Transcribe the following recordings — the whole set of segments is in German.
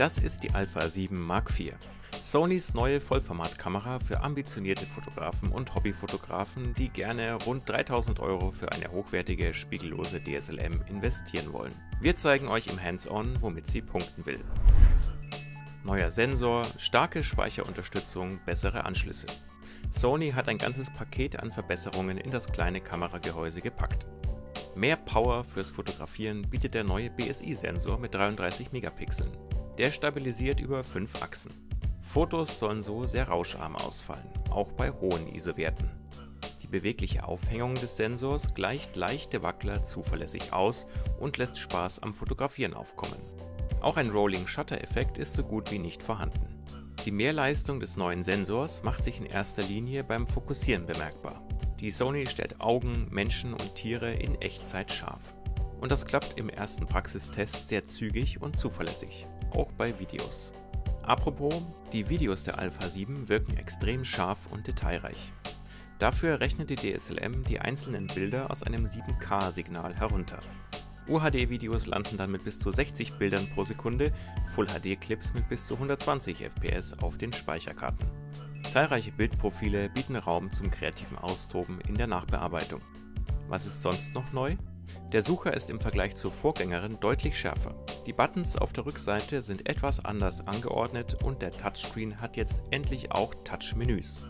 Das ist die Alpha 7 Mark IV. Sonys neue Vollformatkamera für ambitionierte Fotografen und Hobbyfotografen, die gerne rund 3000 Euro für eine hochwertige, spiegellose DSLM investieren wollen. Wir zeigen euch im Hands-on, womit sie punkten will. Neuer Sensor, starke Speicherunterstützung, bessere Anschlüsse. Sony hat ein ganzes Paket an Verbesserungen in das kleine Kameragehäuse gepackt. Mehr Power fürs Fotografieren bietet der neue BSI-Sensor mit 33 Megapixeln. Der stabilisiert über 5 Achsen. Fotos sollen so sehr rauscharm ausfallen, auch bei hohen ISO-Werten. Die bewegliche Aufhängung des Sensors gleicht leichte Wackler zuverlässig aus und lässt Spaß am Fotografieren aufkommen. Auch ein Rolling Shutter Effekt ist so gut wie nicht vorhanden. Die Mehrleistung des neuen Sensors macht sich in erster Linie beim Fokussieren bemerkbar. Die Sony stellt Augen, Menschen und Tiere in Echtzeit scharf. Und das klappt im ersten Praxistest sehr zügig und zuverlässig, auch bei Videos. Apropos, die Videos der Alpha 7 wirken extrem scharf und detailreich. Dafür rechnet die DSLM die einzelnen Bilder aus einem 7K-Signal herunter. UHD-Videos landen dann mit bis zu 60 Bildern pro Sekunde, Full-HD-Clips mit bis zu 120 FPS auf den Speicherkarten. Zahlreiche Bildprofile bieten Raum zum kreativen Austoben in der Nachbearbeitung. Was ist sonst noch neu? Der Sucher ist im Vergleich zur Vorgängerin deutlich schärfer. Die Buttons auf der Rückseite sind etwas anders angeordnet und der Touchscreen hat jetzt endlich auch Touch-Menüs.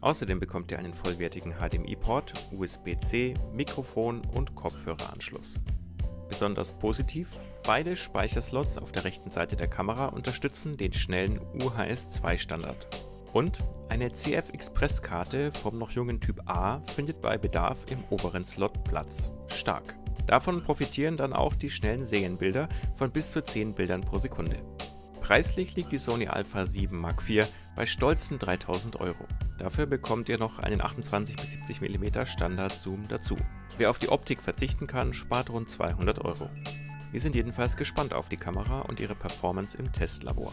Außerdem bekommt ihr einen vollwertigen HDMI-Port, USB-C, Mikrofon und Kopfhöreranschluss. Besonders positiv, beide Speicherslots auf der rechten Seite der Kamera unterstützen den schnellen UHS-2-Standard. Und eine CF-Express-Karte vom noch jungen Typ A findet bei Bedarf im oberen Slot Platz. Stark. Davon profitieren dann auch die schnellen Serienbilder von bis zu 10 Bildern pro Sekunde. Preislich liegt die Sony Alpha 7 Mark IV bei stolzen 3000 Euro. Dafür bekommt ihr noch einen 28 bis 70 mm Standard Zoom dazu. Wer auf die Optik verzichten kann, spart rund 200 Euro. Wir sind jedenfalls gespannt auf die Kamera und ihre Performance im Testlabor.